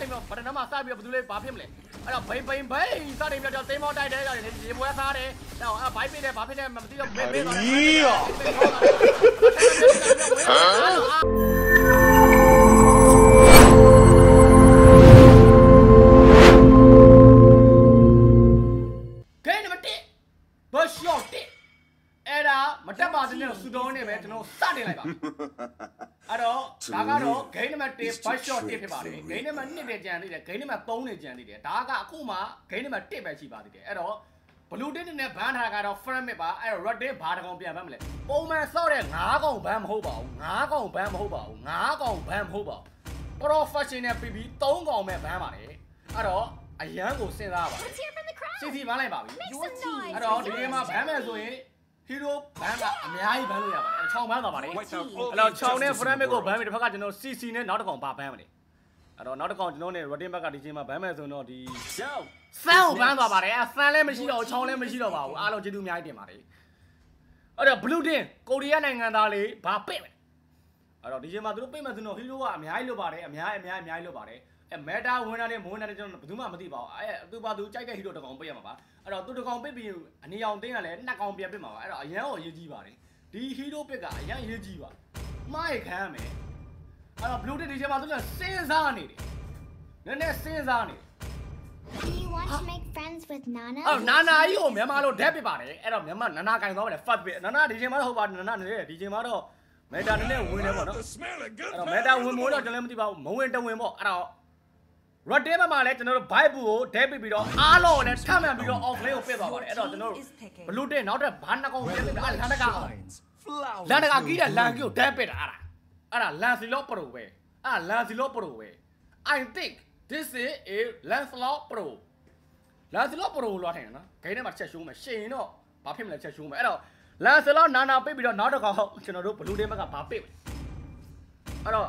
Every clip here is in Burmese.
တင်ပြီးတော့ဗတနမစပြီးတော့ဘယ်သူလေးဘာဖြစ်မလဲအဲ့တော့ဘိန်ဘိန်ဘိန်စတင်ပြီးတော့သိမ်းမောတိုက်တယ်ရေပွဲစားတယ်တော့အဲ့ဘိုက်ပြတယ်ဘာဖြစ်တယ်မသိတော့မေးမေးသွားတယ်ဂိ ဒါကတော့ gain number 1 back shot 1ဖြစ်ပါတယ် gain number 2နဲ့ကြံနေတယ် gain number 3နဲ့ကြံနေတယ်ဒါကအခုမှ gain number 1ပဲရှိပါသေးတယ်အဲ့တော့ blue tin နဲ့ဘန်းထားကတော့ frame ပါအဲ့တော့ red tin ဘာတကောင်ပြန်မှမလဲပုံမှန်ဆော့တဲ့9ကောင်ဘန်းမဟုတ်ပါဘူး9ကောင်ဘန်းမဟုတ်ပါဘူး9ကောင်ဘန်းမဟုတ်ပါဘူး professional PP 3ကောင်ပဲဘန်းပါတယ်အဲ့တော့အရန်ကိုစဉ်းစားပါစီစီဘန်းလိုက်ပါပြီအဲ့တော့ဒီနေ့မှာဘန်းမယ်ဆိုရင် ရိုဘန်းကအများကြီးဘန်းလို့ရပါတယ်အဲ့6ဘန်းသွားပါတယ် White House. အဲ့တော့6နဲ့ frame ကိုဘန်းပြီတစ်ဖက်ကကျွန်တော် CC နဲ့နောက်တစ်ကောင်ပါဘန်းမယ်လေအဲ့တော့နောက်တစ်ကောင်ကျွန်တော်နဲ့ rotin ဘက်ကဒီချိန်မှာဘန်းမယ်ဆိုတော့ဒီ So, စမ်းကိုဘန်းသွားပါတယ်အဲ့ဆန်းလည်းမရှိတော့6လည်းမရှိတော့ပါဘူးအားလုံးကျေးဇူးအများကြီးတင်ပါတယ်အဲ့တော့ blue tin ကိုရီးယားနိုင်ငံသားလေးဘာပိတ်မယ်အဲ့တော့ဒီချိန်မှာသူတို့ပိတ်မယ်ဆိုတော့ဟီးရိုကအများကြီးလွတ်ပါတယ်အများကြီးအများကြီးအများကြီးလွတ်ပါတယ် အဲ meta winner နဲ့ winner နဲ့ကျွန်တော်ဘယ်သူမှမသိပါဘူးအဲသူပါသူကြိုက်တဲ့ဟီးရိုတစ်ကောင်ပိတ်ရမှာပါအဲ့တော့သူတစ်ကောင်ပိတ်ပြီးအနေအောင်တင်းကလည်းနှစ်ကောင်ပြန်ပိတ်မှာပါအဲ့တော့အရန်ကိုအရေးကြီးပါတယ်ဒီဟီးရိုပစ်ကအရန်အရေးကြီးပါမှားရခံရမယ်အဲ့တော့ blue tin ဒီချိန်မှာသူကစဉ်းစားနေတယ်နည်းနည်းစဉ်းစားနေတယ် Do you want to make friends with Nana? အဲ့တော့နာနာကြီးကိုမြန်မာလိုဓာတ်ပစ်ပါတယ်အဲ့တော့မြန်မာနာနာကင်သွားပါတယ် fat ပစ်နာနာဒီချိန်မှာတော့ဟုတ်ပါနာနာနေတယ်ဒီချိန်မှာတော့မေတာနည်းနည်းဝင်တယ်ပေါ့နော် the smell of good အဲ့တော့မေတာဝင်မို့တော့ကျွန်တော်လည်းမသိပါဘူးမဝင်တဝင်ပေါ့အဲ့တော့ red day မှာလည်းကျွန်တော်တို့ bible ကိုဓာတ်ပစ်ပြီးတော့အားလုံးနဲ့ထပ်မှန်ပြီးတော့ off lane ကိုပစ်သွားပါတယ်အဲ့တော့ကျွန်တော်တို့ blue day နောက်ထပ်ဘာနှစ်ကောင်ပြန်ပစ်တာအဲ့လန်တကာ Shines. Flowers. လန်တကာကြီးတဲ့လန်ကြီးကိုဓာတ်ပစ်တာအဲ့ဒါအဲ့ဒါလန်စီလော့ပရိုပဲအဲ့ဒါလန်စီလော့ပရိုပဲ I think this is a Lancelot Pro လန်စီလော့ပရိုလို့ထင်တယ်နော်ဂိမ်းထဲမှာချက်ရှိုးမယ်ရှင်တော့ဘာဖြစ်မလဲချက်ရှိုးမယ်အဲ့တော့လန်စီလော့နာနာပိတ်ပြီးတော့နောက်တစ်ခါကျွန်တော်တို့ blue day ဘက်ကဘာပိတ်မယ်အဲ့တော့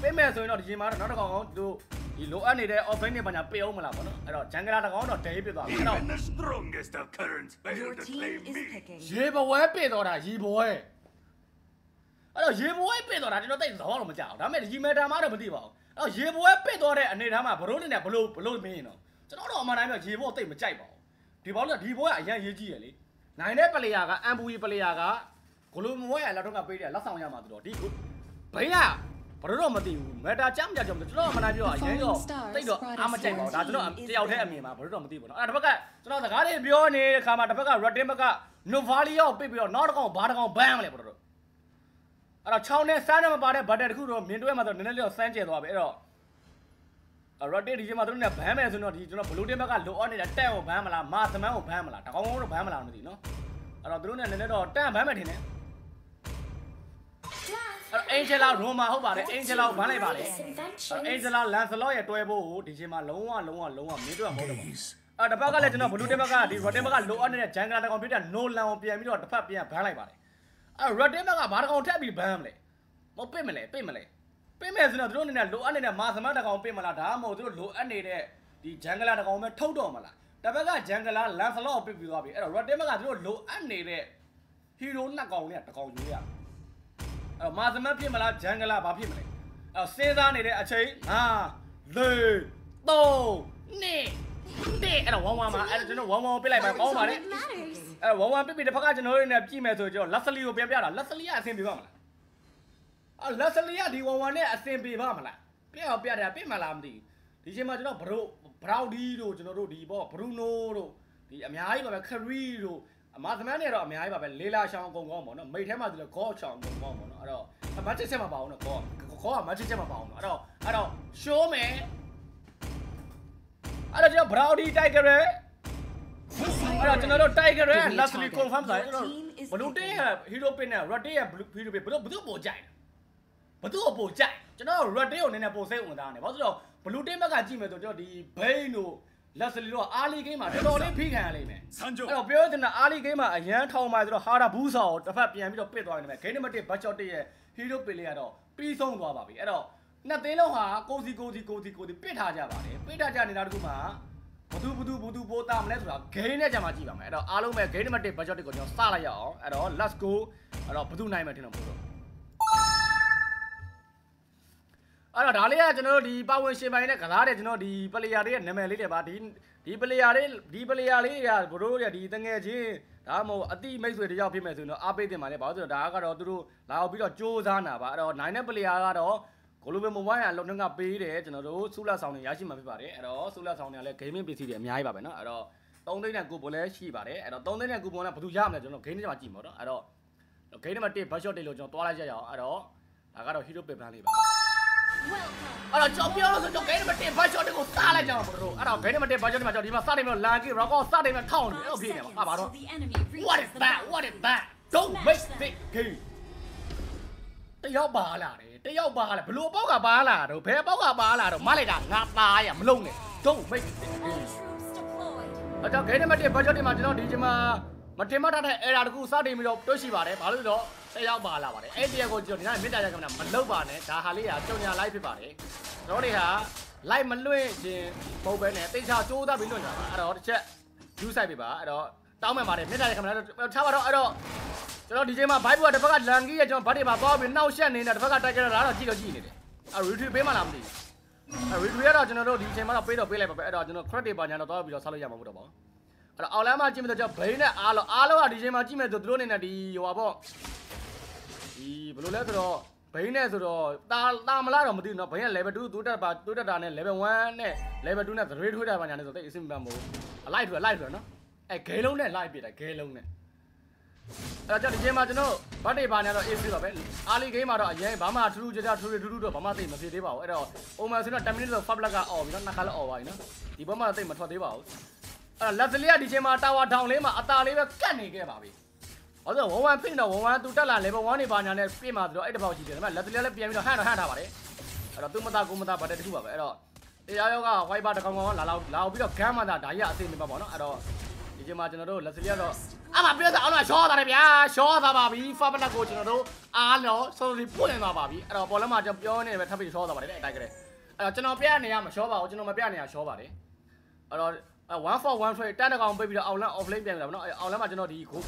ပိတ်မယ်ဆိုရင်တော့ဒီချိန်မှာတော့နောက်တစ်ခါတို့ ဒီလိုအပ်နေတဲ့ offline တွေဘာညာပိတ်အောင်မလားပေါ့နော်အဲ့တော့ဂျန်ဂလာတစ်ကောင်တော့ဒဲပြစ်သွားပြီအဲ့တော့ Even the strongest of currents fail Your to team claim is me. picking. ရေဘဝဲပိတ်တော့တာရေဘဝဲအဲ့တော့ရေဘဝဲပိတ်တော့တာကျွန်တော်တိတ်သဘောတော့မကြောက်ဘူးဒါပေမဲ့ဒီမီတာမှတော့မသိပါဘူးအဲ့တော့ရေဘဝဲပိတ်တော့တဲ့အနေထားမှာဘလို့နေနဲ့ဘလို့ဘလို့မင်းရင်တော့ကျွန်တော်တော့အမှန်တိုင်းပြောရေဘဝတိတ်မကြိုက်ပါဘူးဒီဘောလို့ဒီဘဝကအရင်ရေးကြည့်ရလေနိုင်တဲ့ပလေယာကအမ်ဘူရီပလေယာကဂလိုမဝဲရလက်တော့ကပေးတယ်လက်ဆောင်ရမှာသူတော့ဒီဘိန်းက ဘာလို့တော့မသိဘူးမတာကြမ်းကြကြောင်ကျွန်တော်မနာပြောအရင်တော့တိတ်တော့အားမကြိုက်ပါဘူးဒါကျွန်တော်တယောက်တည်းအမြင်ပါဘာလို့တော့မသိဘူးနော်အဲ့ဒါတစ်ဖက်ကကျွန်တော်စကားတွေပြောနေတဲ့ခါမှာတစ်ဖက်က Reddit ဘက်က Novalio ပြစ်ပြီးတော့နောက်တစ်ကောင်ဘာတစ်ကောင်ဘန်းမလဲဘာလို့တော့အဲ့တော့6နဲ့3နဲ့မပါတဲ့ button တခုတော့မြင်တွေ့မှာဆိုနည်းနည်းလေးတော့စမ်းကျဲသွားပြီအဲ့တော့ Reddit ဒီချိန်မှာသူတို့ကဘန်းမယ်ဆိုတော့ဒီကျွန်တော် Blue Team ဘက်ကလိုအပ်နေတာတက်ကိုဘန်းမလားမာသမန်းကိုဘန်းမလားတကောင်ကိုတော့ဘန်းမလားမသိနော်အဲ့တော့သူတို့ကနည်းနည်းတော့တန်ဘန်းမယ်ထင်တယ် အဲ့တော့ Angela Roma ဟုတ်ပါတယ် Angela ကိုဘန်းလိုက်ပါလေအင်ဂျလာလန်ဆလော့ရဲ့တွဲဖို့ကိုဒီချိန်မှာလုံးဝလုံးဝလုံးဝမင်းတို့ကမဟုတ်တော့ဘူး Days. အဲ့တစ်ဖက်ကလည်းကျွန်တော်ဘလူးတင်ဘက်ကဒီ rotten ဘက်ကလိုအပ်နေတဲ့ဂျန်ဂလာတကောင်ဖြစ်တဲ့ no lan ကိုပြန်ပြီးတော့တစ်ဖက်ပြန်ဘန်းလိုက်ပါတယ်အဲ့ rotten ဘက်ကဘာတကောင်ထပ်ပြီးဘန်းမလဲမပစ်မလဲပစ်မလဲပစ်မယ်ဆိုတော့သူတို့အနေနဲ့လိုအပ်နေတဲ့မာသမတ်တကောင်ပစ်မလားဒါမှမဟုတ်သူတို့လိုအပ်နေတဲ့ဒီဂျန်ဂလာတကောင်ပဲထုတ်တော့မလားတစ်ဖက်ကဂျန်ဂလာလန်ဆလော့ကိုပစ်ပြီးသွားပြီအဲ့တော့ rotten ဘက်ကသူတို့လိုအပ်နေတဲ့ဟီရိုနှစ်ကောင်နဲ့တကောင်ယူရ အဲ့မာသမတ်ဖြစ်မလားဂျန်ဂလာဘာဖြစ်မလဲအဲ့စဉ်းစားနေတဲ့အချိန်5 4 3 2တဲ့အဲ့တော့ဝမ်ဝမ်မှာအဲ့တော့ကျွန်တော်ဝမ်ဝမ်ကိုပြစ်လိုက်ပါကောင်းပါလေ What matters? အဲ့တော့ဝမ်ဝမ်ပြစ်ပြီးတစ်ဖက်ကကျွန်တော်တို့နေပြည်မယ်ဆိုကျွန်တော်လက်စလီကိုပြန်ပြတာလက်စလီကအဆင်ပြေပါမလားအဲ့လက်စလီကဒီဝမ်ဝမ်နဲ့အဆင်ပြေပါမလားပြအောင်ပြတယ်ပြစ်မလားမသိဘူးဒီချိန်မှာကျွန်တော်ဘရိုဘရောက်ဒီတို့ကျွန်တော်တို့ဒီပေါ့ဘရူနိုတို့ဒီအများကြီးပါပဲခရီတို့ အမသမန်းတွေတော့အများကြီးပါပဲလေးလာရှောင်းအကုန်ကောင်းပေါ့နော်မိတ်ထဲမှာဒီလိုဂေါ့ချောင်းအကုန်ကောင်းပေါ့နော်အဲ့တော့မတ်ချစ်ချက်မပါအောင်နော်ဂေါ့ဂေါ့ကမတ်ချစ်ချက်မပါအောင်နော်အဲ့တော့အဲ့တော့ရှိုးမယ်အဲ့တော့ကျွန်တော်ဘရောက်ဒီတိုက်ကြရဲအဲ့တော့ကျွန်တော်တို့ Tiger ရဲ့ Leslie confirm ဆိုင်ကျွန်တော်ဘလူးတေးရဲ့ hero pin နဲ့ Red ရဲ့ hero pin ဘယ်သူဘယ်သူပိုကြိုက်ဘယ်သူကိုပိုကြိုက်ကျွန်တော် Red ကိုနည်းနည်းပိုစိတ်ဝင်စားနေဘာလို့ဆိုတော့ဘလူးတေးဘက်ကကြည့်မယ်ဆိုကျွန်တော်ဒီ Bane တို့ Leslie တို့က early game မှာတော်တော်လေးဖိခံရလိမ့်မယ် Sanjo. အဲ့တော့ပြောချင်တာ early game မှာအရန်ထောင်ပါဆိုတော့ Hara Busa ကိုတစ်ဖက်ပြန်ပြီးတော့ပစ်သွားနေမယ် game number 1 Batshot ရဲ့ hero pin လေးကတော့ပြီးဆုံးသွားပါပြီအဲ့တော့နှစ်သိန်းလုံးဟာကိုစီကိုစီကိုစီကိုစီပစ်ထားကြပါတယ်ပစ်ထားကြနေတာတခုမှဘသူဘသူဘသူပိုးတာမလဲဆိုတာ game နဲ့ကြာမှကြည့်ပါမယ်အဲ့တော့အားလုံးပဲ game number 1 Batshot ကိုကျွန်တော်စလိုက်ရအောင်အဲ့တော့ let's go အဲ့တော့ဘသူနိုင်မယ်ထင်တော့ပို့တော့ အဲ့တော့ဒါလေးကကျွန်တော်တို့ဒီပါဝင်ရှင်ပိုင်းနဲ့ကစားတဲ့ကျွန်တော်ဒီပလေယာတွေရဲ့နာမည်လေးတွေပါဒီဒီပလေယာတွေဒီပလေယာလေးတွေကဘရိုးတွေကဒီတငယ်ချင်းဒါမှမဟုတ်အတိမိတ်ဆွေတယောက်ဖြစ်မဲ့ဆိုရင်တော့အားပေးတင်ပါလေဘာလို့ဆိုတော့ဒါကတော့သူတို့လာအောင်ပြီးတော့စူးစမ်းတာပါအဲ့တော့နိုင်တဲ့ပလေယာကတော့ကိုလိုဘယ်မိုဘိုင်းအလုံးကပေးတယ်ကျွန်တော်တို့ဆူလာဆောင်တွေရရှိမှာဖြစ်ပါတယ်အဲ့တော့ဆူလာဆောင်တွေကလည်း gaming PC တွေအများကြီးပါပဲเนาะအဲ့တော့3သိန်းနဲ့ကူပွန်လည်းရှိပါတယ်အဲ့တော့3သိန်းနဲ့ကူပွန်လည်းဘယ်သူရမလဲကျွန်တော် game ထဲမှာကြည့်မှာเนาะအဲ့တော့ game ထဲမှာ1 budget တွေလို့ကျွန်တော်တွားလိုက်ကြရအောင်အဲ့တော့ဒါကတော့ hero pay plan လေးပါ အဲ့တော့ကျွန်တော်ပြောလို့ဆိုတော့ဂိမ်းနံပါတ်1 budget တွေကိုစားလိုက်ကြအောင်ဘရိုအဲ့တော့ဂိမ်းနံပါတ်1 budget တွေမှာကျွန်တော်ဒီမှာစတင်ပြီးတော့ lan key record စတင်ပြီးထောင်းနေအဲ့လိုဖြစ်နေမှာဟာပါတော့ what is that what is that don't make this game တယောက်ပါလာတယ်တယောက်ပါလာဘလို့ပေါက်ကပါလာတော့ဘယ်ပေါက်ကပါလာတော့မလိုက်တာငါသားရမလုံးနဲ့ don't make this game အဲ့တော့ဂိမ်းနံပါတ်1 budget တွေမှာကျွန်တော်ဒီချိန်မှာ မတင်မထားတဲ့ error တခုစတင်ပြီးတော့တွေ့ရှိပါတယ်ဘာလို့လဲတော့တယောက်ပါလာပါတယ်အဲ့ဒီရက်ကိုကျွန်တော်ဒီနေ့မေတ္တာရကမနာမလုပ်ပါနဲ့ဒါဟာလေးကကြုံညာ live ဖြစ်ပါတယ်ကျွန်တော်တွေဟာ live မလွင့်ခြင်းမဟုတ်ပဲနဲ့တိတ်ချစိုးသားပြီးလွင့်ကြပါအဲ့တော့တစ်ချက် view site ပြပါအဲ့တော့တောင်းမှန်ပါတယ်မေတ္တာရကမနာထားပါတော့အဲ့တော့ကျွန်တော်ဒီချိန်မှာ vibe ကတစ်ဖက်ကလန်ကြီးရဲ့ကျွန်တော်ဗတ်တွေမှာသွားပြီးနှောက်ရှက်နေတာတစ်ဖက်ကတိုက်ကြတာတော့ကြည့်တော့ကြည့်နေတယ်အဲ့ retweet ပေးမှလားမသိဘူးအဲ့ retweet ကတော့ကျွန်တော်တို့ဒီချိန်မှာတော့ပေးတော့ပေးလိုက်ပါပဲအဲ့တော့ကျွန်တော် credit တွေပါညာတော့သွားပြီးတော့ဆောက်လို့ရမှာမဟုတ်တော့ပါဘူး အဲ့တော့အောက်လမ်းမှာကြည့်မယ်ဆိုတော့ဘိန်းနဲ့အားလုံးအားလုံးကဒီချိန်မှာကြည့်မယ်ဆိုသူတို့အနေနဲ့ဒီဟိုပါပေါ့ဒီဘယ်လိုလဲဆိုတော့ဘိန်းနဲ့ဆိုတော့တာတာမလားတော့မသိဘူးเนาะဘိန်းက level 2တိုးတက်ပါတိုးတက်တာနဲ့ level 1နဲ့ level 2နဲ့သရေထွေးတာပါညာနဲ့ဆိုတော့တိတ်အဆင်မပြေမဟုတ်အလိုက်ထွေးလိုက်ထွေးเนาะအဲဂဲလုံးနဲ့လိုက်ပြတာဂဲလုံးနဲ့အဲ့တော့ဒီချိန်မှာကျွန်တော်ဗတ်တွေပါညာတော့ AC တော့ပဲအားလီဂိမ်းမှာတော့အရင်ဘာမှထူးထူးခြားခြားထူးထူးထူးတော့ဘာမှသိမဖြစ်သေးပါဘူးအဲ့တော့ပုံမှန်ဆိုတော့10 minutes ဆို fab black ကအော်ပြီเนาะနှစ်ခါလောက်အော်ပါပြီเนาะဒီဘက်မှာသိမထွက်သေးပါဘူး အဲ့လက်စလီကဒီချိန်မှာတာဝါထောင်လေးမှာအတာလေးပဲကတ်နေခဲ့ပါပြီ။ဘာလို့ဝမ်ဝမ်ဖိနေတော့ဝမ်ဝမ်သူတက်လာ level 1နေပါညာနဲ့ပြည့်မှာဆိုတော့အဲ့တစ်ပေါက်ရှိတယ်ဒါပေမဲ့လက်စလီကလည်းပြန်ပြီးတော့ဟန်တော့ဟန်ထားပါတယ်။အဲ့တော့သူမသားကိုမသားဗတ်တဲ့တခုပါပဲအဲ့တော့တရားရောက wiper တကောင်ကောင်လာလောက်လာပြီးတော့ဂမ်းမှသာဒါကြီးကအသိနေပါပေါ့နော်အဲ့တော့ဒီချိန်မှာကျွန်တော်တို့လက်စလီကတော့အမပြောတာအောင်လားရှော့တာတယ်ဗျာရှော့တာပါပြီဖာဘလက်ကိုကျွန်တော်တို့အားလို့စောစီပွင့်သွားပါပြီအဲ့တော့ပေါ်လက်မှာကျွန်တော်ပြောနေတယ်ပဲထပ်ပြီးရှော့သွားပါတယ်အဲ့တိုက်ကြတယ်အဲ့တော့ကျွန်တော်ပြနေရမရှော့ပါဘူးကျွန်တော်မပြနေရရှော့ပါတယ်အဲ့တော့ 1 for 1 trade တက်တကောင်ပိတ်ပြီးတော့အောင်လန်း off lane ပြန်လာပါတော့အောင်လန်းမှာကျွန်တော်ဒီဂိုး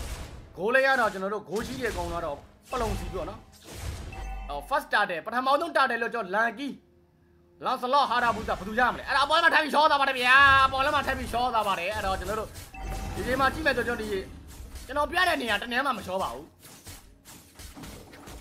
ဂိုးလေးရတော့ကျွန်တော်တို့ဂိုးကြီးတွေအကုန်တော့ပလုံစီပြီးတော့နော်အော် first starter ပထမဆုံး starter လို့ကျွန်တော်လန်ကီလောင်စလော့ဟာရာဘူးသာဘယ်သူရမလဲအဲ့ဒါအပေါ်မှာထပ်ပြီးရှော့သွားပါတယ်ဗျာအပေါ်လည်းမှာထပ်ပြီးရှော့သွားပါတယ်အဲ့တော့ကျွန်တော်တို့ဒီချိန်မှာကြည့်မဲ့ဆိုကျွန်တော်ဒီကျွန်တော်ပြတဲ့နေရာတနေ့မှမရှော့ပါဘူး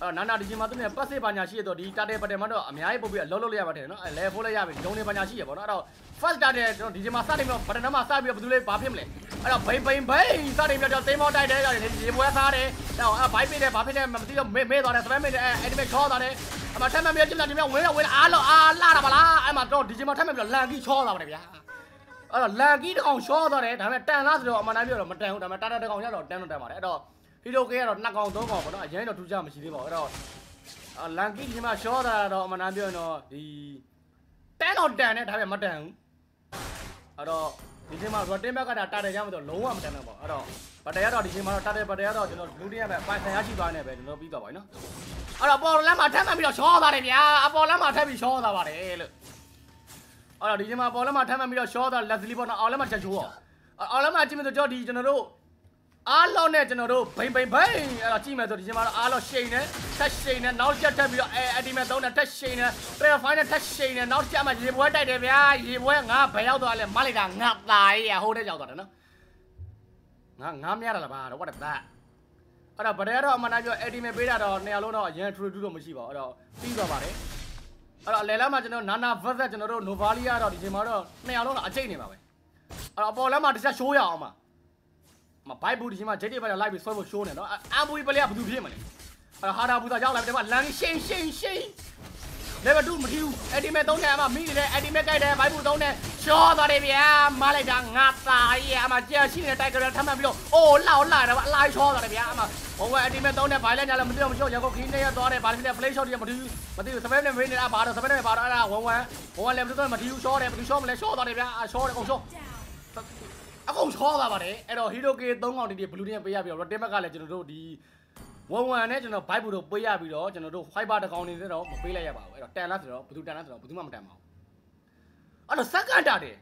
အဲ့နာနာဒီဂျင်မှာသူနဲ့ပတ်စစ်ပါညာရှိရတော့ဒီတာတယ်ပါတယ်မှာတော့အများကြီးပုံပြီးအလုံးလုံးလေးရပါတယ်နော်အဲ level လေးရပြီဂျုံနေပါညာရှိရပေါ့နော်အဲ့တော့ first တာတယ်ကျွန်တော်ဒီဂျင်မှာစတင်ပြီးတော့ဘတနာမှာစပြီးတော့ဘယ်သူလဲဘာဖြစ်မလဲအဲ့တော့ဘိန်ဘိန်ဘိန်စတင်ပြီးတော့သိမ်းမောတိုက်တယ်ရတယ်ဒီပွဲသားတယ်အဲ့တော့ဘိုက်ပစ်တယ်ဘာဖြစ်တယ်မသိတော့မေ့မေ့သွားတယ်စပယ်မေ့တယ်အဲ enemy ချောသွားတယ်အမထက်မှန်ပြီးတော့ကျန်တာဒီမြောက်ဝင်တော့ဝင်လာအားလောက်အားလာတာပါလားအဲ့မှာတော့ဒီဂျင်မှာထက်မှန်ပြီးတော့လန်ကီချောသွားပါတယ်ဗျာအဲ့တော့လန်ကီတကောင်ရှော့သွားတယ်ဒါပေမဲ့တန်လားဆိုတော့အမှန်တမ်းပြောတော့မတန်ဘူးဒါပေမဲ့တာတာတကောင်ရတော့တန်တော့တန်ပါတယ်အဲ့တော့ ဟီရိုကေကတော့နှစ်ကောင်သုံးကောင်ပေါ့နော်အရင်တော့ထူးခြားမရှိသေးပါဘူးအဲ့တော့လန်ကြီးဒီမှာချောတာတော့အမှန်တမ်းပြောရင်တော့ဒီတန်တော့တန်တယ်ဒါပေမဲ့မတန်ဘူးအဲ့တော့ဒီချိန်မှာ rotten back ကတာတာတယ်ကြမှာတော့လုံးဝမတန်တော့ပါအဲ့တော့ဘတ်တယ်ရတော့ဒီချိန်မှာတော့တာတယ်ဘတ်တယ်ရတော့ကျွန်တော်လူတင်းရပဲပိုင်ဆိုင်ရရှိသွားနေပဲကျွန်တော်ပြီးတော့ပါနော်အဲ့တော့ပေါ်လမ်းမှာထပ်မှန်ပြီးတော့ချောသွားတယ်ဗျာအပေါ်လမ်းမှာထပ်ပြီးချောသွားပါတယ်လို့အဲ့တော့ဒီချိန်မှာပေါ်လမ်းမှာထပ်မှန်ပြီးတော့ချောသွားလက်စလီပေါ်တော့အောက်လမ်းမှာချက်ချိုးအောင်အောက်လမ်းမှာကြည့်မယ်ဆိုတော့ဒီကျွန်တော်တို့ အားလုံးနဲ့ကျွန်တော်တို့ဘိန်ဘိန်ဘိန်အဲ့တော့ကြည့်မယ်ဆိုဒီချိန်မှာတော့အားလုံးရှိန်နေတက်ရှိန်နေနောက်ချက်တက်ပြီးတော့အဲအဒီမဲ့သုံးနေတက်ရှိန်နေပရေဖိုင်နဲ့တက်ရှိန်နေနောက်ချက်မှရေပွဲတိုက်တယ်ဗျာရေပွဲငါဘယ်ရောက်သွားလဲမလိုက်တာငါသားရေးဟိုးတဲ့ရောက်သွားတယ်နော်ငါငါမရတာလားဗျာတော့ what that အဲ့တော့ဗရဲတော့အမှန်တမ်းပြောအဒီမဲ့ပေးတာတော့နှစ်ယောက်လုံးတော့အရင်ထူထူတော့မရှိပါဘူးအဲ့တော့ပြီးသွားပါတယ်အဲ့တော့လေလမ်းမှာကျွန်တော်နာနာဗတ်ဆက်ကျွန်တော်တို့နိုဗာလီယာတော့ဒီချိန်မှာတော့နှစ်ယောက်လုံးတော့အကျိတ်နေပါပဲအဲ့တော့အပေါ်လမ်းမှာတစ်ချက်ရှိုးရအောင်ပါ မဘိုက်ဘူးဒီချိန်မှာဂျက်တီဘက်လိုက်ပြီးဆွဲဖို့ရှိုးနေနော်အမ်ဘူပလေးကဘာသူဖြစ်မလဲအဲ့တော့ဟာတာဘူသာရောက်လာတယ်ကလမ်းရှိန်ရှိန်ရှိန် level 2မထီဘူးအဒီမဲ့3နဲ့အမမိနေတယ်အဒီမဲ့ကြိုက်တယ်ဘိုက်ဘူး3နဲ့ရှော့သွားတယ်ဗျာမလိုက်တာငါသားကြီးအမကြာရှိနေတဲ့တိုက်ကြရထမ်းမှန်ပြီးတော့အိုးလောက်လာတယ်အလိုက်ရှော့သွားတယ်ဗျာအမဘုံကအဒီမဲ့3နဲ့ဘိုင်လက်ညာလည်းမသိတော့မရှော့ရကောခင်းနေရသွားတယ်ဘာလို့လဲ play shot တွေမထီဘူးမသိဘူးစပယ်နဲ့မင်းနေတာဘာတော့စပယ်နဲ့ဘာတော့အဲ့ဒါ1 1ဘုံကလည်းမသိတော့မထီဘူးရှော့တယ်ဘယ်သူရှော့မလဲရှော့သွားတယ်ဗျာရှော့တယ်အကုန်ရှော့ အကုန်ချောသွားပါတယ်အဲ့တော့ hero k 3កောင်တီဒီဘလူးနဲ့ပေးရပြီးတော့ rotten back ကလည်းကျွန်တော်တို့ဒီဝန်ဝန်နဲ့ကျွန်တော် bike ဘူးတို့ပေးရပြီးတော့ကျွန်တော်တို့ fiber တစ်ကောင်နေတော့မပေးလိုက်ရပါဘူးအဲ့တော့တန်လားဆိုတော့ဘယ်သူတန်လားဆိုတော့ဘယ်သူမှမတန်ပါဘူးအဲ့တော့ second တာတယ်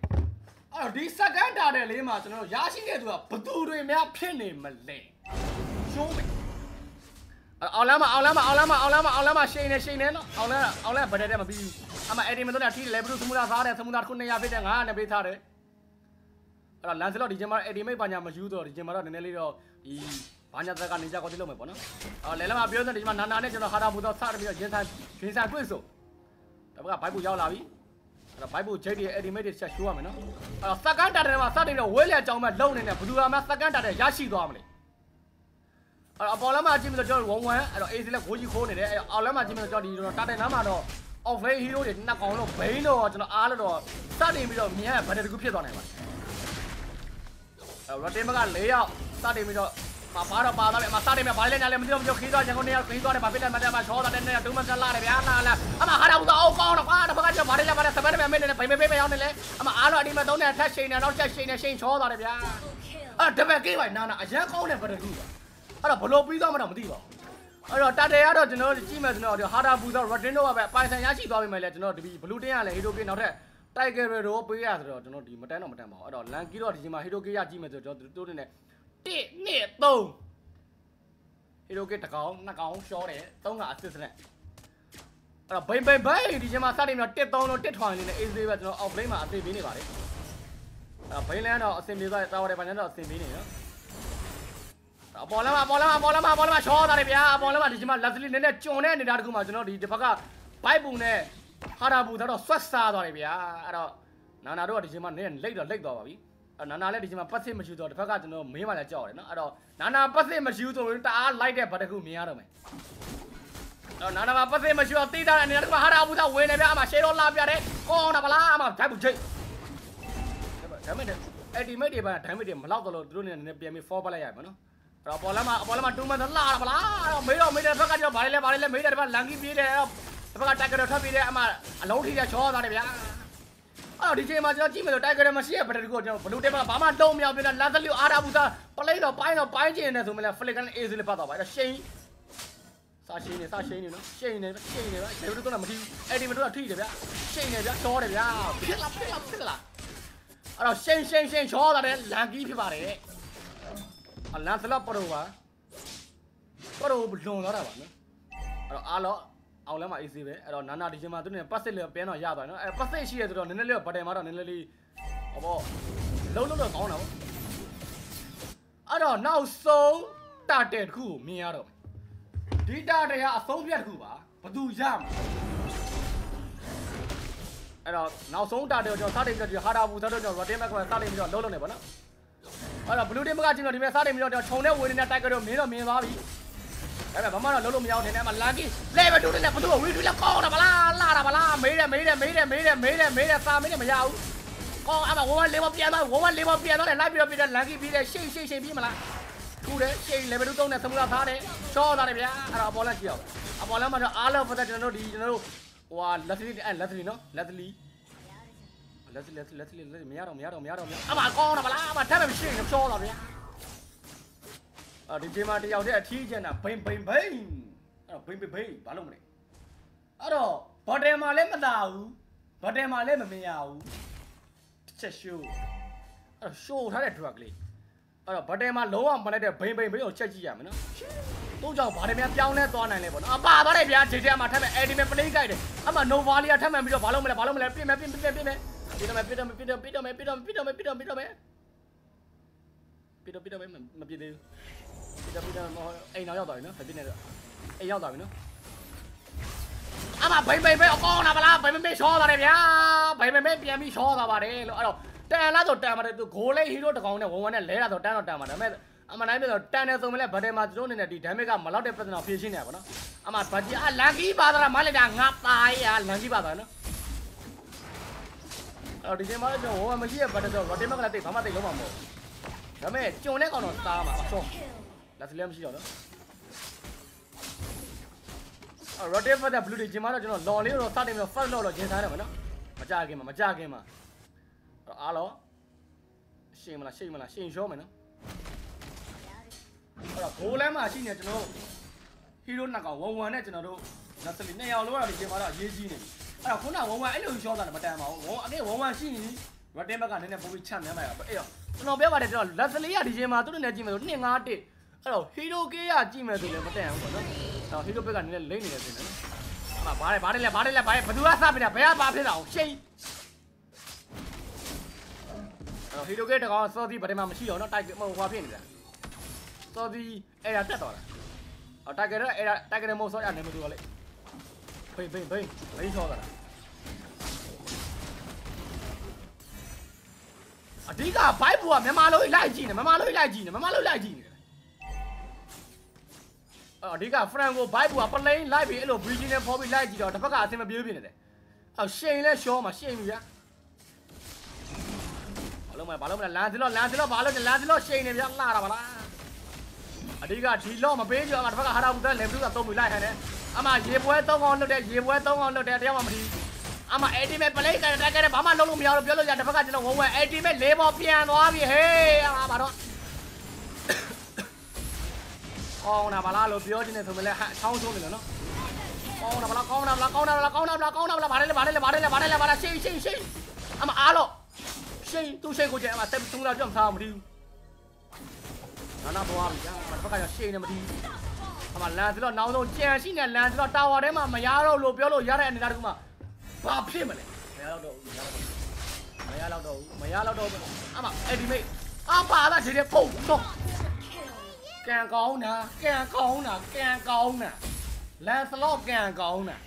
အဲ့တော့ဒီ second တာတယ်လေးမှာကျွန်တော်တို့ရရှိတဲ့သူကဘသူတွေများဖြစ်နေမလဲရှုံးမယ်အဲ့အောင်လမ်းမအောင်လမ်းမအောင်လမ်းမအောင်လမ်းမအောင်လမ်းမရှိန်နေရှိန်နေနော်အောင်လမ်းအောင်လမ်းဗဒက်တဲ့မပြီးဘူးအမအဲ့ဒီမတော့ထိလေဘလူသမူလာစားတယ်သမူလာခု200ဖြစ်တယ်900နဲ့ပေးထားတယ် အဲ့တော့လန်စလော့ဒီဂျင်မှာအဲ့ဒီမိတ်ပါညာမယူတော့ဒီဂျင်မှာတော့နည်းနည်းလေးတော့ဒီဘာညာသက်ကနေကြကောတိလုပ်မယ်ပေါ့နော်အော်လဲလဲမှာပြောတဲ့ဒီမှာနာနာနဲ့ကျွန်တော်ဟာတာဘူတော့စတယ်ပြီးတော့ရင်းဆိုင်ရင်းဆိုင်တွေ့ဆိုဒါဘကဘိုက်ဘူရောက်လာပြီအဲ့တော့ဘိုက်ဘူဂျိတ်တွေအဲ့ဒီမိတ်တွေချက်ရှိုးရမယ်နော်အဲ့တော့စကန်တာတယ်မှာစတယ်ပြီးတော့ဝဲလေအကြောင်းမဲ့လုံနေတယ်ဘလူးလာမှာစကန်တာတယ်ရရှိသွားမလဲအဲ့တော့အပေါ်လမ်းမှာကြည့်ပြီးတော့ကျွန်တော်ဝ1 1အဲ့တော့ AC လက်ကိုကြီးခိုးနေတယ်အဲ့အောက်လမ်းမှာကြည့်ပြီးတော့ကျွန်တော်ဒီတာတယ်နားမှာတော့ off lane hero တွေနှစ်ကောင်တော့ဘိန်းတော့ကျွန်တော်အားလို့တော့စတင်ပြီးတော့မြင်ရဘယ်တကူဖြစ်သွားနိုင်ပါ လဲအဲ့ rotate က၄ယောက်စတင်ပြီးတော့မပါတော့ပါတော့လေအမစတင်မြဘာလဲညာလဲမသိတော့မသိခီးသွားရန်ကုန်နေခီးသွားတယ်ဗာဖြစ်တယ်မတက်မှာချောတာတဲ့နဲ့ဒုမစလာတယ်ဗျာလာလာအမဟာတော့ဦးတော့ကောင်းတော့ကွာတစ်ဖက်ကကျဘာလဲညာဘာလဲစပယ်နဲ့မင်းနဲ့ဘိုင်မေးမေးရောက်နေလေအမအားလို့အဒီမှာသုံးနေထက်ရှိန်နေတော့ချက်ရှိန်နေရှိန်ချောသွားတယ်ဗျာအဲ့တပက်ကေးပိုင်နာနာအရန်ကောင်းတယ်ဗတကူပါအဲ့တော့ဘလို့ပြီးသွားမှတော့မသိပါဘူးအဲ့တော့တာတယ်ကတော့ကျွန်တော်တို့ကြည့်မယ်ဆိုတော့ဟာတာဘူတော့ rotin တော့ပဲပိုင်ဆိုင်ရရှိသွားပြီမယ်လေကျွန်တော်ဒီဘလူးတင်းရလဲဟီရိုကေနောက်ထပ် တိုက်ဂယ်ရီတော့ပေးရဆိုတော့ကျွန်တော်ဒီမတန်းတော့မတန်းပါဘူးအဲ့တော့လန်ကီတော့ဒီမှာဟီရိုကေရကြည့်မယ်ဆိုတော့ကျွန်တော်တို့နေ1 2 3ဟီရိုကေတစ်ကောင်နှစ်ကောင်ရှောတယ်သုံးကအစ်စ်နဲ့အဲ့တော့ဘိန်ဘိန်ဘိန်ဒီချိန်မှာစတင်ပြီးတော့1 3တော့1ထွန်လေးနဲ့ AC ပဲကျွန်တော် off lane မှာအသေးပေးနေပါတယ်အဲ့ဘိန်လန်တော့အဆင်ပြေသွားတယ်တာဝါတယ်ဘာညာတော့အဆင်ပြေနေနော်အပေါ်လမ်းမှာအပေါ်လမ်းမှာအပေါ်လမ်းမှာအပေါ်လမ်းမှာရှောတာတယ်ဗျာအပေါ်လမ်းမှာဒီချိန်မှာလက်စလီနည်းနည်းကျုံတဲ့နေတာတခုမှာကျွန်တော်ဒီတစ်ဖက်ကဘိုက်ပူနဲ့ ဟာတာပူတော့ဆွတ်စားသွားတယ်ဗျာအဲ့တော့နာနာတို့ကဒီချိန်မှာနည်းလိတ်တော့လိတ်သွားပါပြီအဲ့နာနာလည်းဒီချိန်မှာပတ်စစ်မရှိတော့တစ်ဖက်ကကျွန်တော်မေးမှလည်းကြောက်ရတယ်နော်အဲ့တော့နာနာပတ်စစ်မရှိဘူးဆိုရင်တအားလိုက်တဲ့ဘတ်တခုမြင်ရတော့မယ်အဲ့တော့နာနာမှာပတ်စစ်မရှိတော့တီးတာတဲ့အနေနဲ့ဟာတာပူသာဝင်နေဗျာအမရှေးတော့လာပြတယ်ကောင်းတာဗလားအမဓာတ်ပူချိတ်ဒါမဲ့အဲ့ဒီမိတ်တွေပါဒိုင်းမိတ်တွေမလောက်တော့လို့သူတို့နေနည်းနည်းပြန်ပြီး fall ပလိုက်ရမှာနော်အဲ့တော့ပေါ်လမ်းမှာပေါ်လမ်းမှာတူးမှလာတာဗလားအဲ့တော့မေးတော့မေးတဲ့ဘက်ကကျတော့ဗားလဲဗားလဲမေးတဲ့ဘက်ကလန်ကီပြေးတယ်အဲ့တော့ ဒီဘက်ကတက်ကြတော့ထွက်ပြေးတယ်အမအလုံးထိရချောသွားတယ်ဗျာအဲ့တော့ဒီချိန်မှာကျွန်တော်ကြည့်မယ်ဆိုတိုက်ကြရမရှိရဘယ်တကူကျွန်တော်ဘလူးတဲမှာဘာမှတုံးမြောက်ပြတဲ့လက်သလီအားရဘူးသားပလိတော့ပိုင်းတော့ပိုင်းကျင်နေဆိုမှလည်းဖလစ်ကန်အေးစလေးပတ်သွားပါအဲ့တော့ရှိန်စာရှိန်နေစာရှိန်နေနော်ရှိန်နေရှိန်နေဗျာဒီလိုတော့မထီးအဲ့ဒီမတို့ကထိတယ်ဗျာရှိန်နေဗျာချောတယ်ဗျာဖြစ်လာဖြစ်လာဖြစ်လာအဲ့တော့ရှိန်ရှိန်ရှိန်ချောတာတဲ့လန်ကီဖြစ်ပါတယ်အလန်စလပရိုပါပရိုလွန်သွားတာပါနော်အဲ့တော့အားလို့ အောင်လဲမှာ AC ပဲအဲ့တော့နာနာဒီချင်းမှာသူနဲ့ပတ်စစ်လေးပြန်တော့ရသွားနော်အဲ့ပတ်စစ်ရှိရဆိုတော့နည်းနည်းလေးဗတ်တယ်မှာတော့နည်းနည်းလေးဟောပေါ့လုံးလုံးတော့ကောင်းတာပေါ့အဲ့တော့နောက်ဆုံးတာတဲ့တစ်ခုကိုမြင်ရတော့ဒီတာတဲ့ကအဆုံးဖြတ်တစ်ခုပါဘသူရမှာအဲ့တော့နောက်ဆုံးတာတဲ့ကိုကျွန်တော်စတင်ပြီးတော့ဟာတာဘူးဆိုတော့ကျွန်တော် rotate back ကိုစတင်ပြီးတော့လုံးလုံးနေပါနော်အဲ့တော့ blue team ကကျင်းတော့ဒီမဲ့စတင်ပြီးတော့ခြုံတဲ့ဝင်နေတဲ့တိုက်ကတော့မင်းတော့မြင်သွားပြီ ဒါပေမဲ့ဘာမှတော့လုံးလို့မရအောင်နေနေမှာ lucky level 2နဲ့ဘသူကဝီထူလက်ကောင်းတာဗလားလာတာဗလားမေးတယ်မေးတယ်မေးတယ်မေးတယ်မေးတယ်မေးတယ်စာမေးတယ်မရဘူးကောင်းအမဝဝလေးမပြန်တော့ဝဝလေးမပြန်တော့လိုက်ပြီးတော့ပြီးတော့ lucky ပြီးတယ်ရှိတ်ရှိတ်ရှိတ်ပြီးမလားထူတယ်ရှိတ် level 2နဲ့သမူလာထားတယ်ရှော့ထားတယ်ဗျာအဲ့တော့အပေါ်လက်ကြည့်အောင်အပေါ်လက်မှာတော့အားလုံးဖတ်တဲ့ကျွန်တော်တို့ဒီကျွန်တော်တို့ဟိုဟာ lucky အဲ lucky နော် lucky လက်စလက်စလက်စလက်မရတော့မရတော့မရတော့မရအမကောင်းတာဗလားအမထပ်မရှိရင်ချောလာဗျာ အာဒီချိန်မှာတယောက်တည်းအထီးကျန်တာဘိန်ဘိန်ဘိန်အဲ့တော့ဘိန်ဘိန်ဘိန်ဘာလို့မလဲအဲ့တော့ဘော်တယ်မှာလည်းမလာဘူးဘော်တယ်မှာလည်းမမြင်ရဘူးတစ်ချက်ရှိုးအဲ့တော့ရှိုးထားတဲ့ drug လေးအဲ့တော့ဘော်တယ်မှာလုံးဝမလိုက်တဲ့ဘိန်ဘိန်ဘိန်ကိုချက်ကြည့်ရမယ်နော်တို့ကြောင့်ဘာတွေများပြောင်းလဲသွားနိုင်လဲပေါ့နော်အပါသွားတယ်ဗျာဂျေဂျေမှာထပ်မဲ့ eddy မဲ့ play guide တယ်အမ nova လေးကထပ်မဲ့ပြီးတော့ဘာလို့မလဲဘာလို့မလဲပြင်မယ်ပြင်ပြင်ပြင်မယ်ပြတော့မယ်ပြတော့မယ်ပြတော့ပြတော့မယ်ပြတော့ပြတော့မယ်ပြတော့ပြတော့မယ်ပြတော့ပြတော့မယ်မပြသေးဘူး ပြတော့ပြတော့အိမ်နောက်ရောက်သွားပြီနော်ပြနေတော့အိမ်ရောက်သွားပြီနော်အမဘိုင်ဘိုင်ဘိုင်အကောင်းလာပါလားဘိုင်ဘိုင်ဘိုင်ရှော့သွားတယ်ဗျာဘိုင်ဘိုင်ဘိုင်ပြန်ပြီးရှော့သွားပါတယ်လို့အဲ့တော့တန်လားဆိုတန်ပါတယ်သူဂိုးလေးဟီးရိုးတကောင်နဲ့ဝန်ဝန်နဲ့လဲတာဆိုတန်တော့တန်ပါတယ်ဒါပေမဲ့အမနိုင်ပြတော့တန်တယ်ဆိုမှလည်းဘတ်တယ်မှာသူတို့အနေနဲ့ဒီ damage ကမလောက်တဲ့ပြဿနာဖြေရှင်းနေရပါတော့အမဘတ်ကြီးအလန်ကီပါသွားတာမလိုက်တာငါပါရလန်ကီပါသွားနော်အော်ဒီချိန်မှာကျွန်တော်ဝဝမရှိရဘတ်တော့ rotate မကလည်းတိတ်ဘာမှတိတ်လုံးမှာမဟုတ်ဒါပေမဲ့ကျုံတဲ့ကောင်တော့သားမှာဆော လက်စလည်းမရှိတော့နော်အော် rotate ဖတ်တဲ့ blue ဒီချိန်မှာတော့ကျွန်တော် law လေးတော့စတင်ပြီးတော့ first law တော့ကျင်းစားတယ်မနော်မကြခင်မှာမကြခင်မှာအားလောရှင်းမလားရှင်းမလားရှင်းရှောမယ်နော်အဲ့တော့ဂိုးလမ်းမှာရှိနေကျွန်တော်တို့ hero နှစ်ကောင်1 1နဲ့ကျွန်တော်တို့လက်စလီနှစ်ယောက်လုံးကဒီချိန်မှာတော့အရေးကြီးနေပြီအဲ့တော့ခုနဝမ်ဝမ်အဲ့လိုရှော့တာမတန်ပါဘူးဝမ်အကေဝမ်ဝမ်ရှိရင်ရတင်ဘက်ကနည်းနည်းပုံပြီးချမ်းမြမ်းပါရအဲ့တော့ကျွန်တော်ပြောပါတယ်ကျွန်တော်လက်စလေးရဒီချိန်မှာသူတို့နဲ့ကြည့်မယ်ဆို2 5 1 အဲ့တော့ဟီရိုကေးရကြည့်မယ်ဆိုလည်းမတန်ဘူးပေါ့နော်အဲ့တော့ဟီရိုဘက်ကနည်းနည်းလိမ့်နေတယ်တင်တယ်နော်အမဘာလဲဘာလဲလဲဘာလဲလဲဘာလဲဘသူကစပစ်တာဘယ်ကဘာဖြစ်တာအောင်ရှိန်အဲ့တော့ဟီရိုကေတကောင်စောသီးဗဒိမှာမရှိတော့နော်တိုက်ဟိုဟွာဖြစ်နေတာစောသီးအဲ့ဒါတက်သွားတာအော်တိုက်ကြတော့အဲ့ဒါတိုက်ကြတယ်မဟုတ်စောရနေမတူတော့လေဘိန်းဘိန်းဘိန်းဘိန်းချောတာအဓိကဘိုက်ဘူကမြန်မာလိုလိုက်ကြည့်နေမြန်မာလိုလိုက်ကြည့်နေမြန်မာလိုလိုက်ကြည့်နေ အဓိကဖရန်ကိုဘိုက်ဘူကပလိန်လိုက်ပြီးအဲ့လိုဘရီဂျီနဲ့ဖော်ပြီးလိုက်ကြည့်တော့တစ်ဖက်ကအဆင်မပြေဖြစ်နေတယ်အော်ရှိန်လဲရှောမှာရှိန်ပြီဗျာဘာလို့မလဲဘာလို့မလဲလန်စီလော့လန်စီလော့ဘာလို့လဲလန်စီလော့ရှိန်နေဗျာလာတာပါလားအဓိကဒီလော့မပေးကြတော့တစ်ဖက်ကဟာရာဘူတဲ့လေဘူးကသုံးပြီးလိုက်ခိုင်းတယ်အမရေပွဲ၃កောင်းလွတ်တယ်ရေပွဲ၃កောင်းလွတ်တယ်တရားမှမထီးအမ ultimate play ကတက်ကြတယ်ဘာမှလုံးလို့မရဘူးပြောလို့ရတစ်ဖက်ကကျွန်တော်ဝဝ ultimate ၄ဘောပြန်သွားပြီဟေးအမဘာတော့ ကောင်းတာဗလားလို့ပြောချင်တယ်ဆိုမှလည်းဟာချောင်းချုံးနေတယ်နော်ကောင်းတာဗလားကောင်းတာဗလားကောင်းတာဗလားကောင်းတာဗလားကောင်းတာဗလားဗါတယ်လေဗါတယ်လေဗါတယ်လေဗါတယ်လေဗါတယ်ရှိရှိရှိအမအားလို့ရှိသူရှိကိုကျအမတက်သူလာကြောက်ထားမထီးနာနာပေါ်ပြီကြာတစ်ဖက်ကကျရှိနေမထီးအမလန်စတော့နောက်ဆုံးကြံရှိနေလန်စတော့တာဝါထဲမှာမရတော့လို့ပြောလို့ရတဲ့အနေအထားတခုမှဘာဖြစ်မလဲမရတော့ဘူးမရတော့ဘူးမရတော့ဘူးအမအဲ့ဒီမိတ်အပါလာဒီတဲ့ပုံတော့ ကံကောင်းတာကံကောင်းတာကံကောင်းတာလန်စလော့ကံကောင်းတာ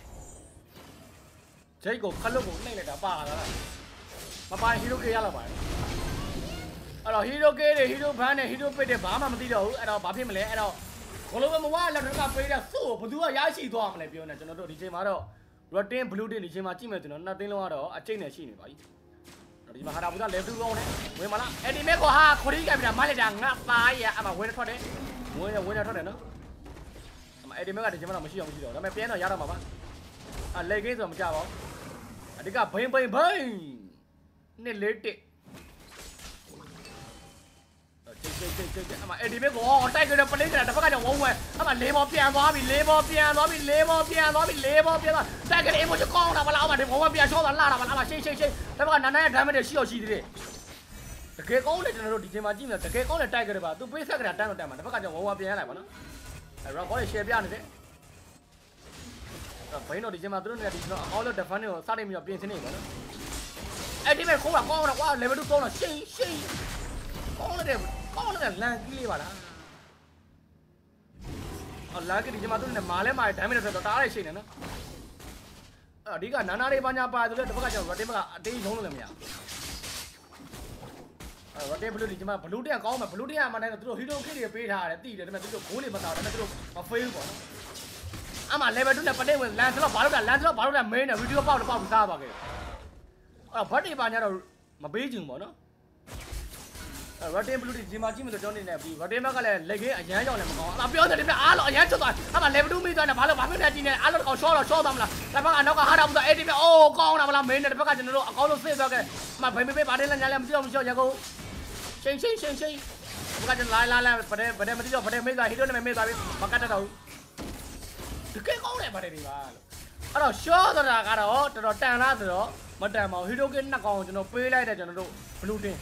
ဂျိတ်ကိုခလုတ်ကိုနှိမ့်လိုက်တာပါလာတာမပိုင်ဟီရိုကေရလောက်ပါတယ်အဲ့တော့ဟီရိုကေတွေဟီရိုဘန်းနဲ့ဟီရိုပစ်တွေဘာမှမသိတော့ဘူးအဲ့တော့ဘာဖြစ်မလဲအဲ့တော့ဘလိုပဲမဝလက်ထက်ကပေးတဲ့စုကိုဘယ်သူကရရှိသွားမလဲပြောနေကျွန်တော်တို့ဒီချိန်မှာတော့ rotten blue တင်ဒီချိန်မှာကြည့်မယ်ဆိုတော့နှစ်သိန်းလုံးကတော့အကျိတ်နဲ့ရှိနေပါပြီ ဒီမှာဟာတာဘူးက level 2ကောင်းတယ်ဝင်မလားအဲ့ဒီမဲကိုဟာခရီးကပြတာမလိုက်တာငါသားရအမဝင်ထွက်တယ်ဝင်ရဝင်ရထွက်တယ်နော်အမအဲ့ဒီမဲကဒီချိန်မှာတော့မရှိအောင်မရှိတော့ဒါပေမဲ့ပြန်တော့ရတော့မှာပါအလေကင်းဆိုတော့မကြပါဘူးအဓိကဘိန်းဘိန်းဘိန်းနှစ်လေးတစ်ကျိတ်ကျိတ်ကျိတ်ကျိတ် အမအဲ့ဒီမဲကိုတိုက်ကြတဲ့ပလေးကတစ်ဖက်ကကြောင့်ဝုန်းဝဲအမလေးဘောပြန်သွားပြီလေးဘောပြန်သွားပြီလေးဘောပြန်သွားပြီလေးဘောပြန်သွားတိုက်ကြတဲ့ emotion ကောင်းတာမလားအမဒီဝုန်းဝဲပြန်ချောတာလာတာမလားအမရှိရှိရှိတစ်ဖက်ကနာနာရဲ့ damage တွေရှိတော့ရှိသေးတယ်တကယ်ကောင်းတယ်ကျွန်တော်တို့ဒီချိန်မှာကြည့်မယ်တကယ်ကောင်းတယ်တိုက်ကြတယ်ပါသူပေးဆက်ကတန်းတော့တန်းမှာတစ်ဖက်ကကြောင့်ဝုန်းဝဲပြန်ရလိုက်ပါနော်အဲ့ rock ကို share ပြနေတယ်ဘိန်းတော့ဒီချိန်မှာသူတို့နေဒီကျွန်တော်အကောက်လို့ defend ကိုစတင်ပြီးတော့ပြင်ဆင်နေပါနော်အဲ့ဒီမဲ့ခိုးတာကောင်းတာကွာ level 2ကောင်းတာရှိရှိကောင်းတယ် ကောင်းတယ်လန်ကြီးလေးပါလားအော်လာကဒီချိန်မှာသူတို့နေမာလဲမာတယ် damage တော့တားရရှိနေနော်အဓိကနာနာလေးပါညာပါဆိုလဲတစ်ဖက်ကကျတော့ rotate ဘက်ကအတင်းထုံးလို့လည်းမရဘူး rotate blue ဒီချိန်မှာ blue တက်ကောင်းမှာ blue တက်မှာလည်းသူတို့ hero kit တွေပေးထားရတယ်တိတယ်ဒါပေမဲ့သူတို့ဂိုးတွေမတောင်းဒါပေမဲ့သူတို့မဖေးဘူးပေါ့နော်အမ level 2နဲ့ပနေဝင် lance တော့ဘာလို့လဲ lance တော့ဘာလို့လဲ main နဲ့ video ပေါက်တော့ပေါက်ပြီးသားပါခဲ့အဲ့ဘတ်တွေပါညာတော့မပေးချင်ဘူးပေါ့နော် အဲ့ rotate blue ဒီချိန်မှာကြည့်မလို့ကျွန်တော်နေနေပြီး rotate ဘက်ကလည်း leg အရန်ကြောင်လည်းမကောင်းအပြောတယ်ဒီမဲ့အားလို့အရန်ချွတ်သွားအမ level 2မိသွားတယ်ဘာလို့ဘာဖြစ်နေကြည့်နေအားလို့ကောင် short တော့ short သွားမလားတစ်ဖက်ကနောက်ကဟာတာဘူးဆိုအဲ့ဒီမဲ့အိုးကောင်းတာမလား main နဲ့တစ်ဖက်ကကျွန်တော်တို့အကောင်းဆုံးစစ်သွားခဲ့အမဘယ်မေးဘာတယ်လဲညာလည်းမပြောမပြောရကုန်ရှိန်ရှိန်ရှိန်ရှိန်ဘက်ကကျွန်တော်လာလာလာဗတဲ့ဗတဲ့မတိတော့ဗတဲ့မေးသွားဟီရိုနဲ့မေးသွားပြီမကတ်တတ်တော့ဘူးတကယ်ကောင်းတယ်ဗတဲ့ဒီပါလို့အဲ့တော့ short ဆိုတာကတော့တော်တော်တန်လားဆိုတော့မတန်ပါဘူးဟီရိုကနှစ်ကောင်ကျွန်တော်ပေးလိုက်တဲ့ကျွန်တော်တို့ blue tin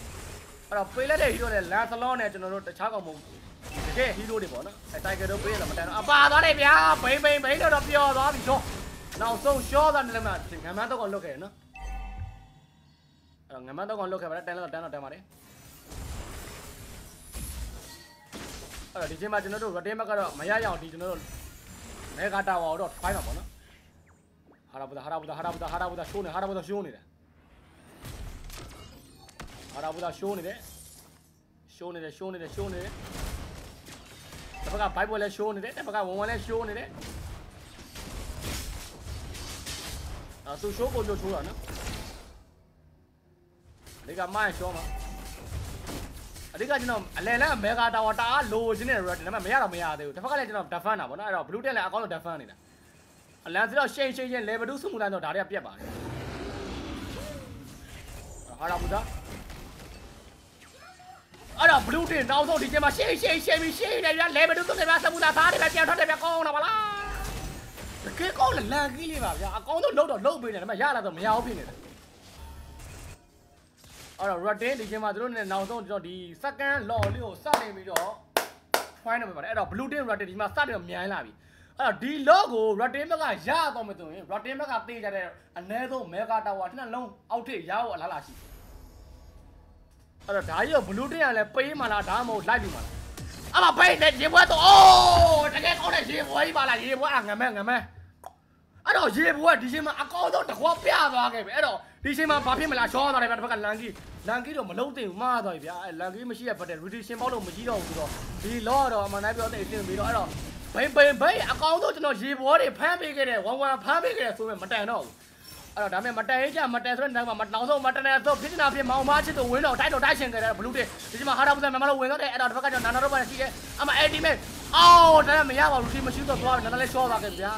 အဲ့တော့ပေးလိုက်တဲ့ဟီရိုနဲ့လန်ဆလောနဲ့ကျွန်တော်တို့တခြားကောင်မဟုတ်တကယ်ဟီရိုတွေပေါ့နော်အဲတိုင်ဂါတို့ပေးရတာမတန်တော့အပါသွားတယ်ဗျာဘိမ့်ဘိမ့်ဘိမ့်တော့ပျော်သွားပြီတော့နောက်ဆုံး short တာလည်းမငမန်းတော့ကောင်လွတ်ခဲ့ရနော်အဲ့တော့ငမန်းတော့ကောင်လွတ်ခဲ့ပါလားတန်တော့တန်တော့တန်ပါတယ်အဲ့တော့ဒီချိန်မှာကျွန်တော်တို့ rotate map ကတော့မရရအောင်ဒီကျွန်တော်တို့မေဂါတာဝါတော့ဖိုင်းမှာပေါ့နော်ဟာရာဘူဒါဟာရာဘူဒါဟာရာဘူဒါဟာရာဘူဒါရှိုးနေဟာရာဘူဒါရှိုးနေတ ယ်ဟာရာဘူဒါရှိုးနေတယ်ရှိုးနေတယ်ရှိုးနေတယ်ရှိုးနေတယ်တစ်ဖက်ကဘိုက်ပွဲလဲရှိုးနေတယ်တစ်ဖက်ကဝန်ဝန်လဲရှိုးနေတယ်အာသူရှိုးကိုလို့ချိုးတာနော်ဒီကမိုင်းရှိုးမှာအဓိကကျွန်တော်အလဲလဲမေဂါတာဝါတာလိုချင်တဲ့ red ဒါပေမဲ့မရတော့မရသေးဘူးတစ်ဖက်ကလည်းကျွန်တော် defend တာပေါ့နော်အဲ့တော့ blue တက်လည်းအကောင့်လို့ defend နေတာအလန်စီတော့ရှိန်ရှိန်ချင်း level 2စုမှုတိုင်းတော့ဒါတွေကပြက်ပါတယ်ဟာရာဘူဒါ အဲ့တော့ blue တင်နောက်ဆုံးဒီချိန်မှာရှိန်ရှိန်ရှိန်ပြီးရှိန်နေရ level 2စုနေပါစမှုတာသားတွေပဲပြန်ထွက်တယ်ပြန်ကောင်းတာပါလားတကယ်ကောင်းလန်ကြီးလေးပါဗျာအကောင်းဆုံးလုံးတော့လုံးပေးနေတယ်ဒါပေမဲ့ရလာတော့မရဘူးဖြစ်နေတယ်အဲ့တော့ rotten ဒီချိန်မှာတို့နဲ့နောက်ဆုံးကျွန်တော်ဒီ second law လေးကိုစတင်ပြီးတော့ find နေပါပါတယ်အဲ့တော့ blue tin rotten ဒီမှာစတင်တော့မြိုင်းလာပြီအဲ့တော့ဒီ log ကို rotten ဘက်ကရတော့မယ်ဆိုရင် rotten ဘက်ကတေးကြတဲ့အနည်းဆုံး mega tower တစ်နှလုံးအောက်ထိရအောင်အလားလာရှိ အဲ့တော့ဒါကြီးကို blue တင်ရလဲပေးမှလားဒါမှမဟုတ်လိုက်ပြီမှလားအမဘေးနဲ့ရေပွဲတော့အိုးတကယ်ကောင်းတဲ့ရေပွဲကြီးပါလားရေပွဲကငမဲငမဲအဲ့တော့ရေပွဲကဒီချိန်မှာအကောင်းဆုံးတစ်ခွက်ပြသွားခဲ့ပြီအဲ့တော့ဒီချိန်မှာဘာဖြစ်မလားရှောသွားတယ်ဗျတစ်ဖက်ကလန်ကီလန်ကီတော့မလုံးသိဘူးမှားသွားပြီဗျအဲ့လန်ကီမရှိရဘတ်တဲ့ rotation ပေါက်လို့မရှိတော့ဘူးဆိုတော့ဒီ law တော့အမှန်တိုင်းပြောတဲ့အစ်တင်ပြီးတော့အဲ့တော့ဘိန်ဘိန်ဘိန်အကောင်းဆုံးကျွန်တော်ရေပွဲတွေဖမ်းပေးခဲ့တယ်ဝမ်ဝမ်ဖမ်းပေးခဲ့တယ်ဆိုရင်မတန်တော့ဘူး အဲ့တော့ဒါပေမဲ့မတန်ရေးချမတန်ဆိုတဲ့နောက်မှာမနောက်ဆုံးမတန်တဲ့ဆိုဖြစ်နေတာဖြစ်မောင်မချစ်တို့ဝင်းတော့တိုက်တော့တိုက်ရှင်ခဲ့တယ်ဘလူးတွေဒီမှာဟာရာပူဇံမြန်မာလိုဝင်တော့တယ်အဲ့တော့တစ်ဖက်ကကျနာနာတော့ပါရှိတယ်အမအဲ့ဒီမဲ့အော်ဒါမရပါဘူးဒီမရှိတော့သွားတယ်နာနာလေးရှော့သွားခဲ့ဗျာ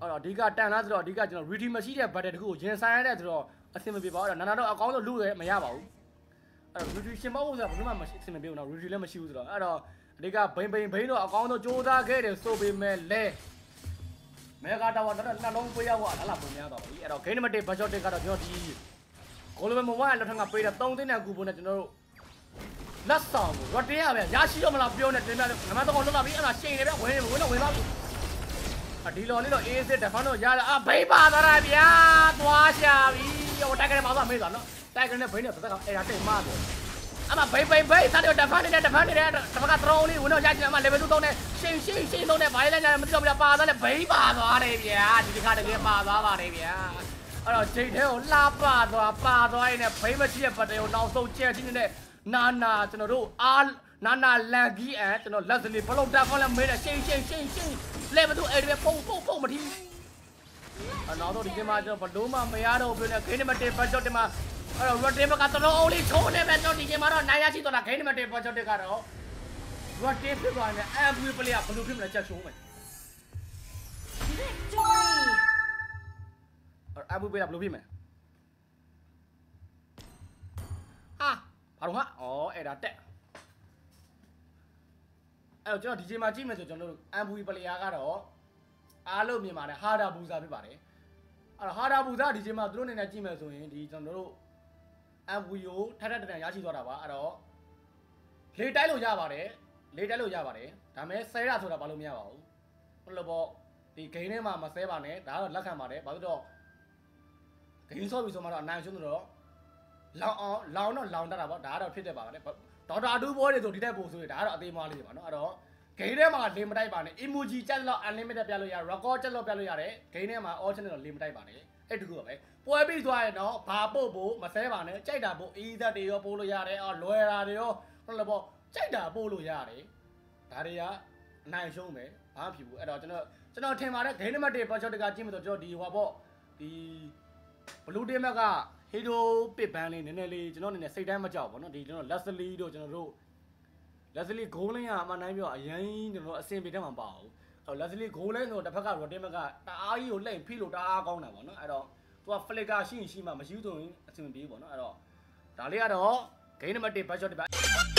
အဲ့တော့အဓိကတန်လားဆိုတော့အဓိကကျွန်တော် ready မရှိတဲ့ battle တခုကိုရင်ဆိုင်ရတဲ့ဆိုတော့အဆင်မပြေပါဘူးအဲ့တော့နာနာတော့အကောင်းဆုံးလူရမရပါဘူးအဲ့တော့ ready ရှင်မဟုတ်ဆိုတော့ဘယ်မှမရှိအဆင်မပြေဘူးနော် ready လည်းမရှိဘူးဆိုတော့အဲ့တော့အဓိကဘိန်ဘိန်ဘိန်တော့အကောင်းဆုံးစူးစမ်းခဲ့တယ်ဆိုပေမဲ့လဲ မေဂါတာဝါတော့နှလုံးပေးရဖို့အလားပုံများတော့ပြီအဲ့တော့ game number 1 budget တက်ကတော့ကျွန်တော်ဒီဂိုလ်ဘယ်မဝါလက်ထက်ကပေးတဲ့3သိန်းနဲ့ကူပုံနဲ့ကျွန်တော်တို့လက်ဆောင်ကိုရတင်ရပဲရရှိတော့မလားပြောနေတင်ပြတယ်ငမတော့လောက်လာပြီအဲ့ဒါရှိန်နေပဲဝင်ဝင်တော့ဝင်သွားပြီအဒီလော်လေးတော့အေးစစ်တဖန်တော့ရလာအဘိန်းပါသွားတာဗျာသွားရှာပြီဟိုတိုက်ကနေပါသွားမေးသွားနော်တိုက်ကနေဘိန်းနဲ့ပတ်ကအဲ့ဒါတိတ်မသွား အမဘိန်းဘိန်းဘိန်းစားတော့တဖန်နေတဲ့တဖန်နေတဲ့တဖန်ကသရုံးလေးဝင်တော့ရချင်အမ level 2 3နဲ့ရှိန်ရှိန်ရှိန်သုံးနဲ့ဘိုင်းလိုက်ကြမသိတော့ဘူးပါသွားတယ်ဘိန်းပါသွားတယ်ဗျာဒီတစ်ခါတကယ်ပါသွားပါတယ်ဗျာအဲ့တော့ဂျိတ်ထဲကိုလှပသွားပါသွားရင်လည်းဘိမမရှိတဲ့ပတ်တယ်ကိုနောက်ဆုံးကျဲချင်းနေတဲ့နာနာကျွန်တော်တို့အားနာနာလန်ကြီးအန်ကျွန်တော်လက်စလီဘလုံးတက်ဖောင်းလည်းမေးတယ်ရှိန်ရှိန်ရှိန်ရှိန်လဲမသူအဲ့ဒီပုံပုံပုံမထီအနောက်တော့ဒီကမှာကျွန်တော်ဘလို့မှမရတော့ဘူးလေဂိမ်းနံပါတ်1ဘတ်ဂျက်တင်မှာ အဲ့တော့ rotten ဘက်ကတော်တော်အောင်လေးချုံးနေပဲကျွန်တော်ဒီကမှာတော့နိုင်ရရှိတော့တာဂိမ်းနံပါတ်1ဘတ်ဂျက်တက်ကတော့ rotten ဖြစ်သွားတယ် MVP player ဘလို့ဖြစ်မလဲချက်ချုံးမယ် Victory! အဲ့ MVP player ဘလို့ဖြစ်မလဲဟာဘာလို့ဟာဩအဲ့ဒါတက်အဲ့တော့ကျွန်တော်ဒီချိန်မှာကြည့်မယ်ဆိုကျွန်တော်တို့ MVP player ကတော့အားလုံးမြင်ပါတယ်ဟာဒါဘူဇာဖြစ်ပါတယ်အဲ့တော့ဟာဒါဘူဇာဒီချိန်မှာသူတို့အနေနဲ့ကြည့်မယ်ဆိုရင်ဒီကျွန်တော်တို့ MVP ကိုထပ်ထပ်တန်တန်ရရှိသွားတာပါအဲ့တော့လေတိုက်လို့ရပါတယ်လေတိုက်လို့ရပါတယ်ဒါပေမဲ့ဆဲရဆိုတာဘာလို့မရပါဘူးဟုတ်လို့ပေါ့ဒီဂိမ်းထဲမှာမဆဲပါနဲ့ဒါကတော့လက်ခံပါတယ်ဘာလို့တော့ဂိမ်းဆော့ပြီဆိုမှတော့အနိုင်ရှုံးတော့လောင်အောင်လောင်တော့လောင်တတ်တာပေါ့ဒါကတော့ဖြစ်တတ်ပါပါတယ်ဒေါက်တာဒူဘောတွေဆိုဒီတက်ပို့ဆိုရင်ဒါကတော့အသေးမွားလေးတွေပါနော်အဲ့တော့ဂိမ်းထဲမှာလေမတိုက်ပါနဲ့ emoji ကြက်လို့ unlimited ပြလို့ရ record ကြက်လို့ပြလို့ရတယ်ဂိမ်းထဲမှာ option တော့လေမတိုက်ပါနဲ့ အဲ့တူကပဲပွဲပြီးသွားရင်တော့ဘာပို့ဖို့မဆဲပါနဲ့ကြိုက်တာပို့ easy တွေရောပို့လို့ရတယ်အော်လွယ်တာတွေရောဟုတ်လားပေါ့ကြိုက်တာပို့လို့ရတယ်ဒါတွေကအနိုင်ရှုံးပဲဘာမှဖြစ်ဘူးအဲ့တော့ကျွန်တော်ကျွန်တော်ထင်ပါတယ်ဂိမ်းနံပါတ်1 project တကကြည့်မယ်ဆိုကျွန်တော်ဒီဟိုပေါ့ဒီ blue team က hero pit ban လေးနည်းနည်းလေးကျွန်တော်အနေနဲ့စိတ်တိုင်းမကြောက်ဘူးเนาะဒီကျွန်တော် leslie တို့ကျွန်တော်တို့ လက်စလီဂိုးလင်းရအမှန်တိုင်းပြောအရင်ကျွန်တော်အဆင်ပြေတယ်မှာမပါဘူးအဲ့ တော့လက်စလီဂိုးလင်းဆိုတစ်ဖက်ကရောတင်ဘက်ကတအားကြီးကိုလှိမ့်ဖိလို့တအားကောင်းတာပေါ့နော်အဲ့တော့သူကဖလစ်ကာရှိရင်ရှိမှမရှိဘူးဆိုရင်အဆင်မပြေဘူးပေါ့နော်အဲ့တော့ဒါလေးကတော့ဂိမ်းနံပါတ်1ဘတ်ဂျက်တစ်ပတ်